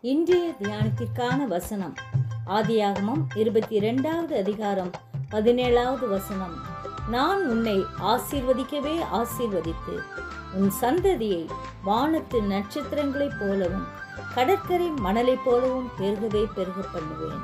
இன்றைய தியானத்திற்கான வசனம். ஆதியாகமம் இருபத்தி இரண்டாவது அதிகாரம் பதினேழாவது வசனம். நான் உன்னை ஆசீர்வதிக்கவே ஆசீர்வதித்து உன் சந்ததியை வானத்து நட்சத்திரங்களைப் போலவும் கடற்கரை மணலைப் போலவும் பெருகவே பெருக பண்ணுவேன்.